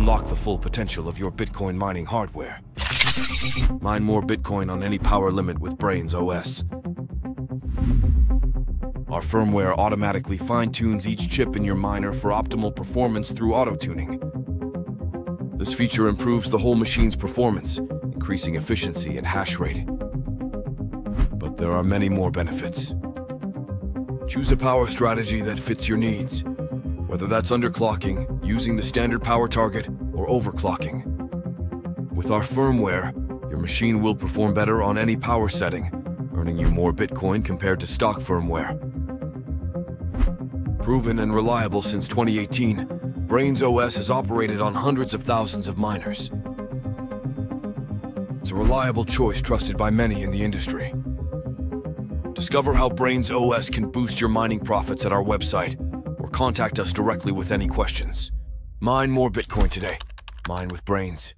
unlock the full potential of your Bitcoin mining hardware. Mine more Bitcoin on any power limit with Braiins OS. Our firmware automatically fine-tunes each chip in your miner for optimal performance through auto-tuning. This feature improves the whole machine's performance, increasing efficiency and hash rate. But there are many more benefits. Choose a power strategy that fits your needs, whether that's underclocking, using the standard power target, or overclocking. With our firmware, your machine will perform better on any power setting, earning you more Bitcoin compared to stock firmware. Proven and reliable since 2018, Braiins OS has operated on hundreds of thousands of miners. It's a reliable choice trusted by many in the industry. Discover how Braiins OS can boost your mining profits at our website, contact us directly with any questions. Mine more Bitcoin today. Mine with Braiins.